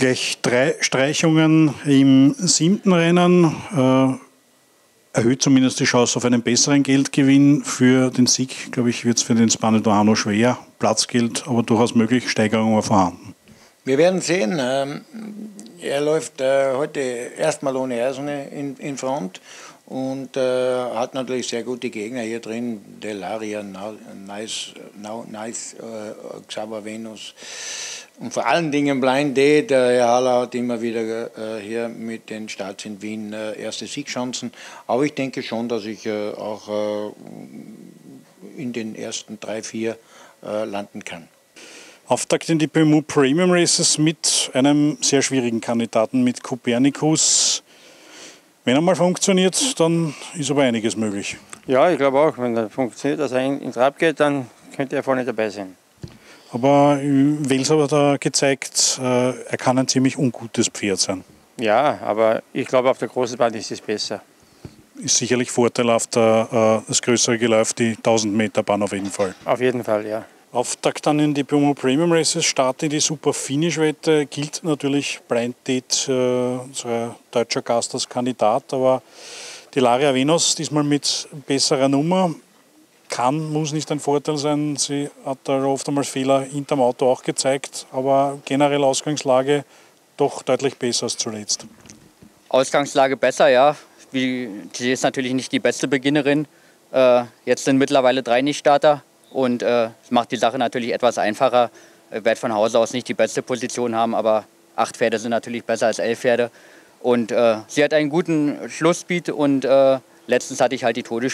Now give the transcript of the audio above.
Gleich drei Streichungen im siebten Rennen. Äh, erhöht zumindest die Chance auf einen besseren Geldgewinn. Für den Sieg, glaube ich, wird es für den Spanidoano schwer. Platzgeld aber durchaus möglich, Steigerung war vorhanden. Wir werden sehen. Ähm, er läuft äh, heute erstmal ohne Ersene in, in Front und äh, hat natürlich sehr gute Gegner hier drin. Delaria, Nice, nice äh, Xaver Venus. Und vor allen Dingen Blind D, der Herr Haller hat immer wieder äh, hier mit den Starts in Wien äh, erste Siegchancen. Aber ich denke schon, dass ich äh, auch äh, in den ersten drei, vier äh, landen kann. Auftakt in die BMW Premium Races mit einem sehr schwierigen Kandidaten, mit Copernicus. Wenn er mal funktioniert, dann ist aber einiges möglich. Ja, ich glaube auch. Wenn er funktioniert, dass er ins Rad geht, dann könnte er vorne dabei sein. Aber Wels hat da gezeigt, äh, er kann ein ziemlich ungutes Pferd sein. Ja, aber ich glaube, auf der großen Bahn ist es besser. Ist sicherlich vorteilhaft, äh, das größere Geläuf, die 1000 Meter Bahn auf jeden Fall. Auf jeden Fall, ja. Auftakt dann in die Promo Premium Races, Start in die Super Finish Wette, gilt natürlich Blind Date, äh, unser deutscher Gast als Kandidat, aber die Laria Venus diesmal mit besserer Nummer kann, muss nicht ein Vorteil sein. Sie hat da oft einmal Fehler hinterm Auto auch gezeigt, aber generell Ausgangslage doch deutlich besser als zuletzt. Ausgangslage besser, ja. sie ist natürlich nicht die beste Beginnerin. Äh, jetzt sind mittlerweile drei Nicht-Starter und es äh, macht die Sache natürlich etwas einfacher. Ich werde von Hause aus nicht die beste Position haben, aber acht Pferde sind natürlich besser als elf Pferde. Und äh, sie hat einen guten Schlussspeed und äh, letztens hatte ich halt die Todesspur.